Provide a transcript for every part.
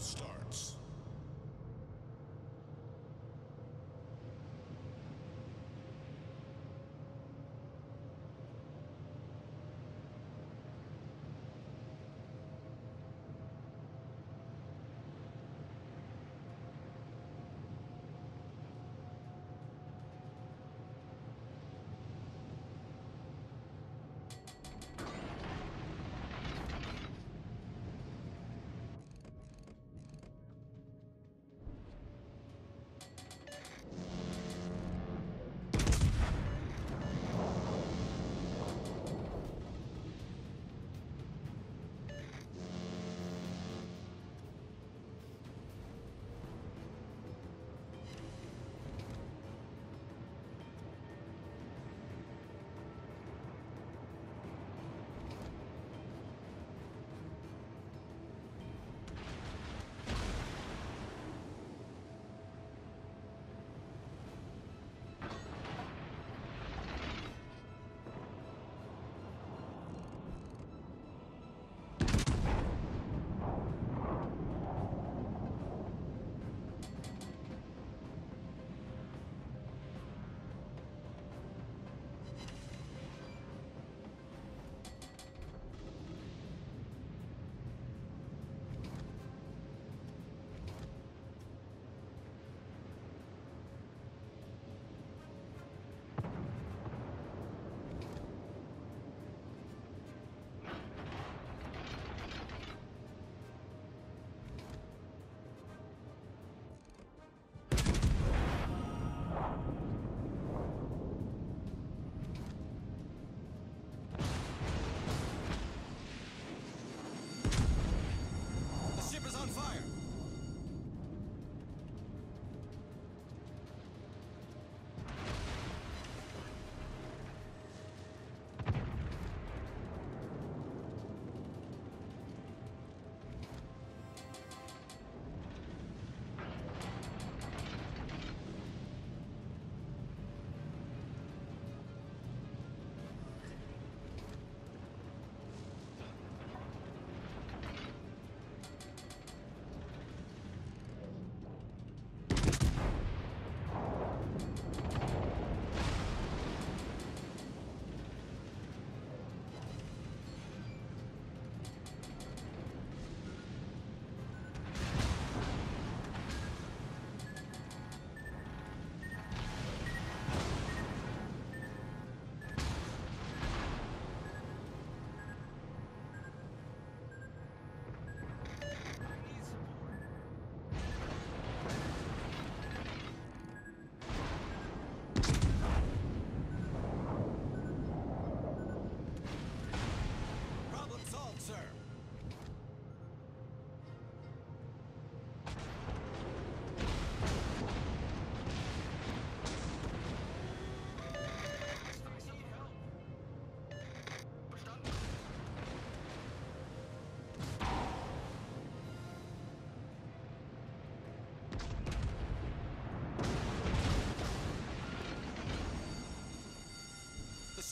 start.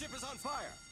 Ship is on fire!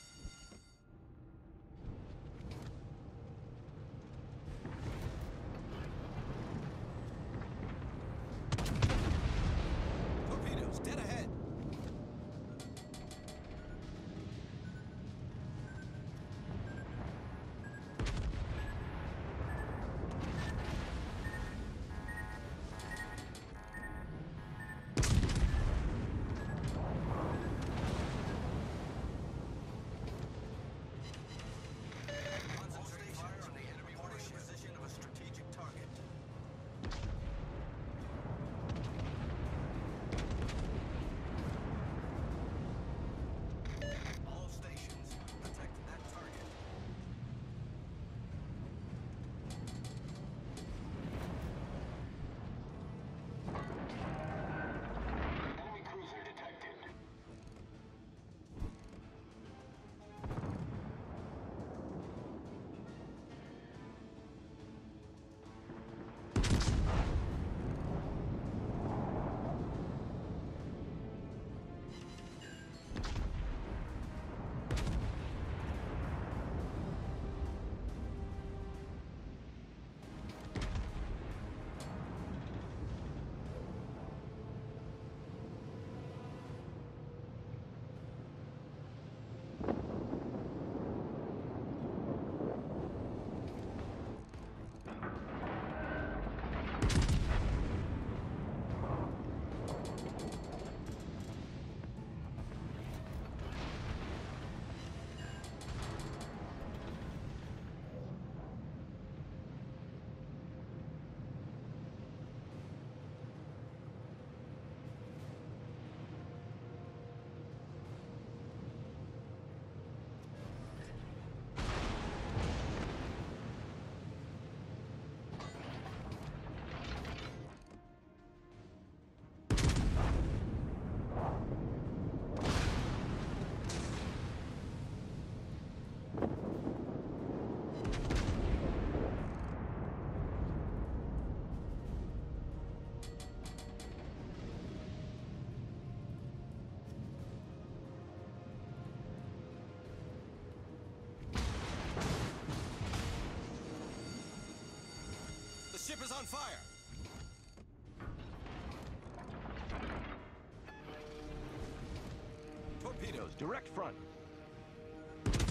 Ship is on fire! Torpedoes, direct front. Order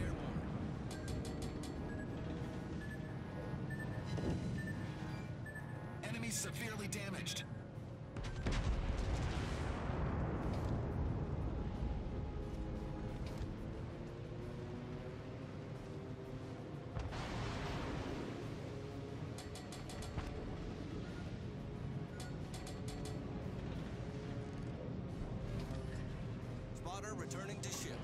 airborne. Enemy severely damaged. Spotter returning to ship.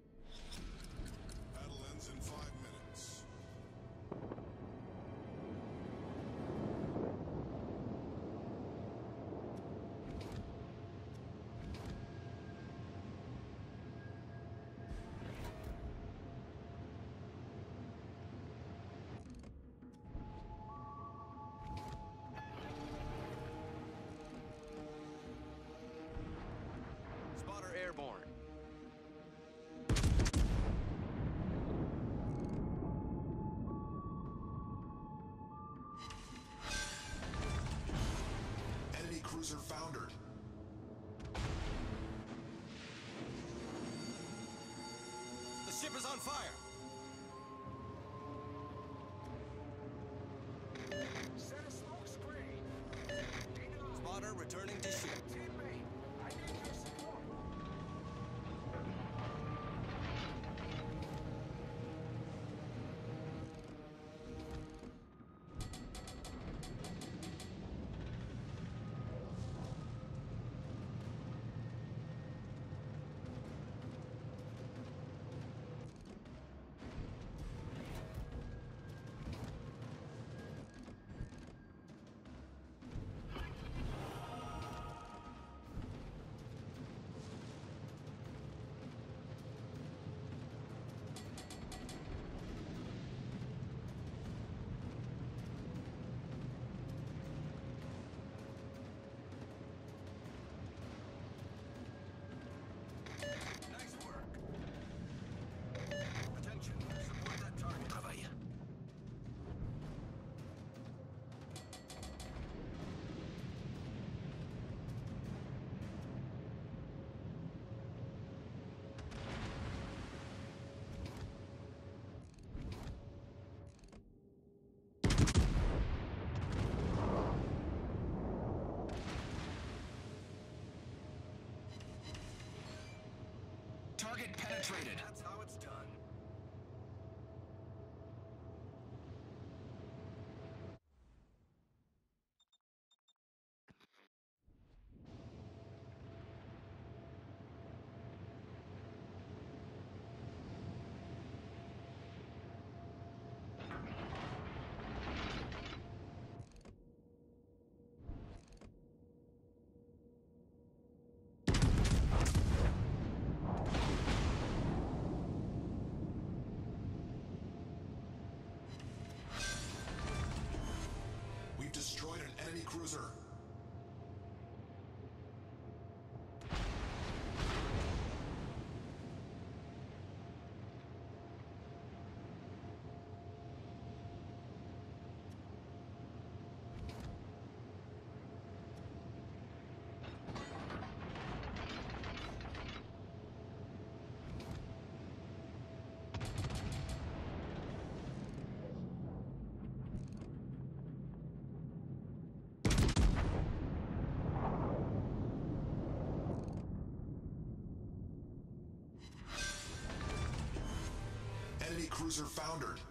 Is on fire! Set a smoke screen. Spotter returning to shoot. Target penetrated. cruiser. Cruiser foundered.